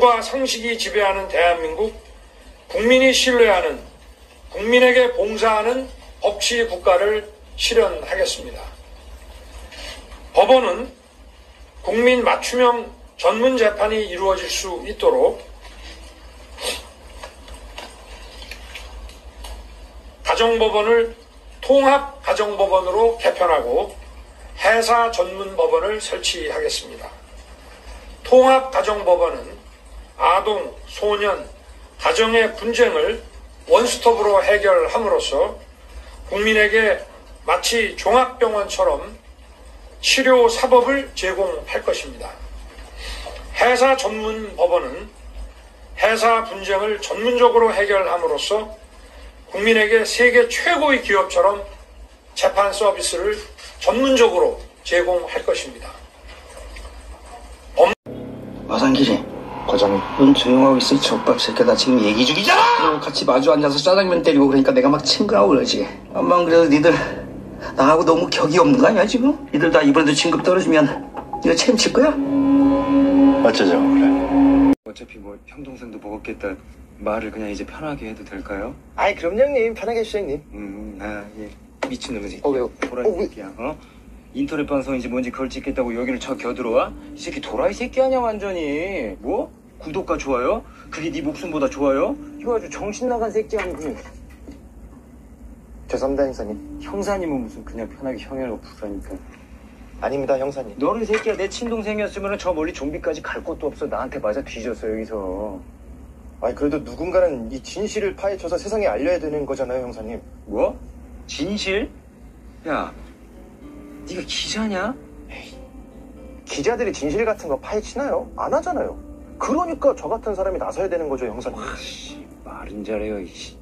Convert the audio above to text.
과 상식이 지배하는 대한민국, 국민이 신뢰하는, 국민에게 봉사하는 법치 국가를 실현하겠습니다. 법원은 국민 맞춤형 전문 재판이 이루어질 수 있도록 가정법원을 통합 가정법원으로 개편하고 해사 전문 법원을 설치하겠습니다. 통합 가정법원은 아동, 소년, 가정의 분쟁을 원스톱으로 해결함으로써 국민에게 마치 종합병원처럼 치료 사법을 제공할 것입니다. 해사 전문 법원은 해사 분쟁을 전문적으로 해결함으로써 국민에게 세계 최고의 기업처럼 재판 서비스를 전문적으로 제공할 것입니다. 마상길이 과장님 넌 조용하고 있어 이 젖밥 새끼야 나 지금 얘기 중이잖아 너 같이 마주 앉아서 짜장면 때리고 그러니까 내가 막 친근하고 그러지 암만 그래도 니들 나하고 너무 격이 없는 거 아니야 지금? 니들 다 이번에도 진급 떨어지면 이거 책임질 거야? 어쩌죠 그래 어차피 뭐 형 동생도 먹었겠다 말을 그냥 이제 편하게 해도 될까요? 아이 그럼요 형님 편하게 해주세요 형님 음, 아, 예. 미친놈의 새끼. 어, 왜요? 도라이 어, 왜? 새끼야, 어? 인터넷 방송인지 뭔지 그걸 찍겠다고 여기를 쳐 겨들어와? 이 새끼 도라이 새끼 아니야, 완전히. 뭐? 구독과 좋아요? 그게 네 목숨보다 좋아요? 이거 아주 정신 나간 새끼 아니고. 죄송합니다 형사님 형사님은 무슨 그냥 편하게 형이라고 부르니까. 아닙니다 형사님 너는 새끼야, 내 친동생이었으면 저 멀리 좀비까지 갈 곳도 없어. 나한테 맞아 뒤졌어, 여기서. 아니 그래도 누군가는 이 진실을 파헤쳐서 세상에 알려야 되는 거잖아요 형사님 뭐? 진실? 야, 네가 기자냐? 기자들이 진실 같은 거 파헤치나요? 안 하잖아요 그러니까 저 같은 사람이 나서야 되는 거죠 형사님 씨, 말은 잘해요, 이씨.